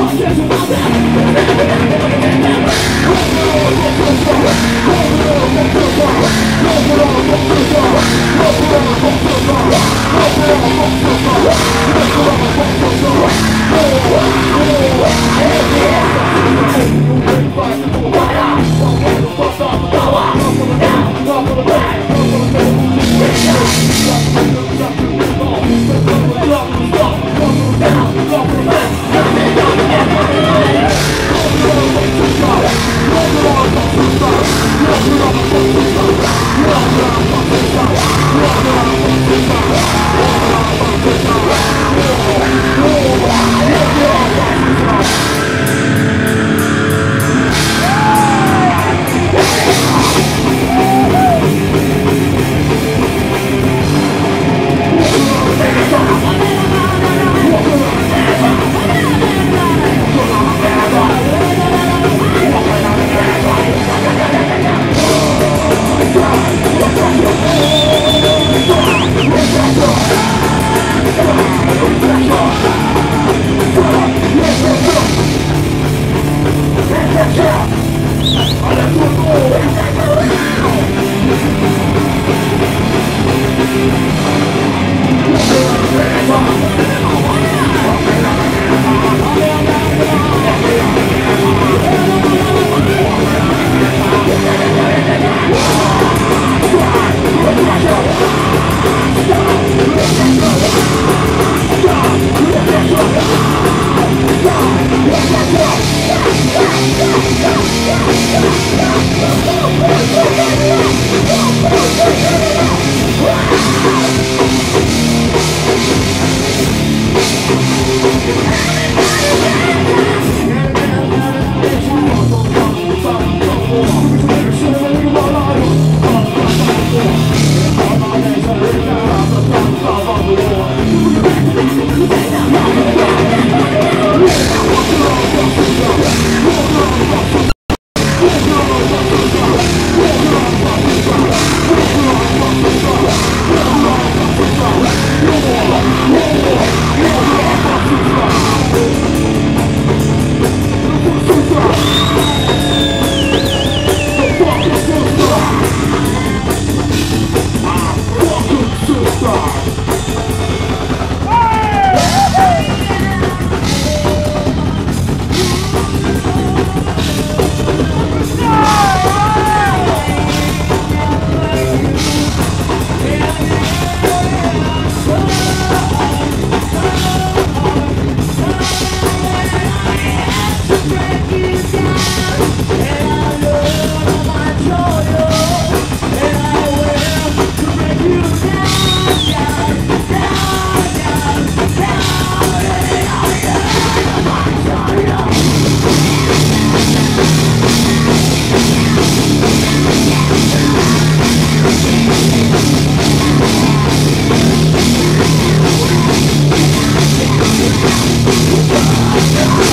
Oh, Hold. Música